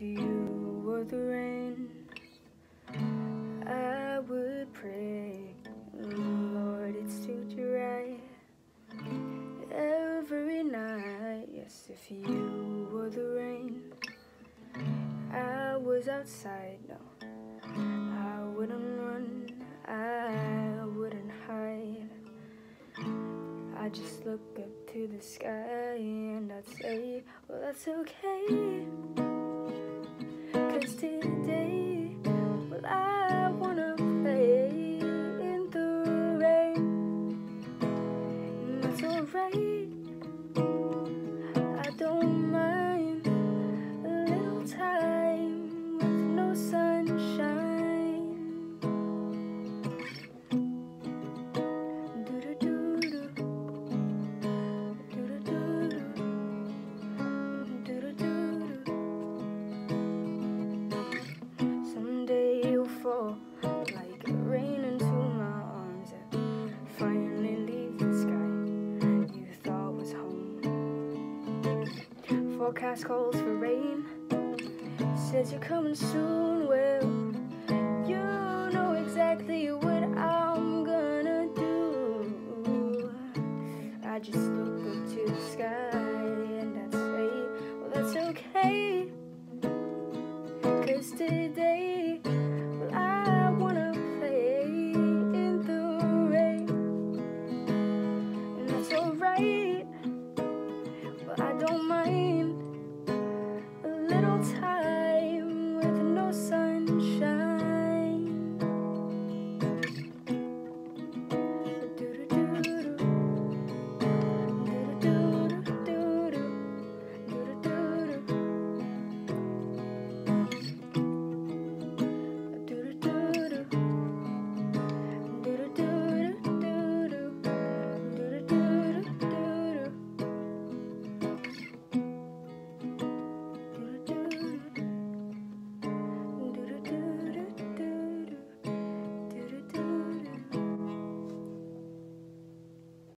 you were the rain, I would pray, Lord, it's too dry every night. Yes, if you were the rain, I was outside. No, I wouldn't run, I wouldn't hide. I just look up to the sky and I'd say, well, that's okay. Today, forecast calls for rain. Says you're coming soon, well, you know exactly what I'm gonna do. I just look up to the sky and I say, well, that's okay. Cause today, well, I wanna play in the rain. And that's alright, well, I don't mind.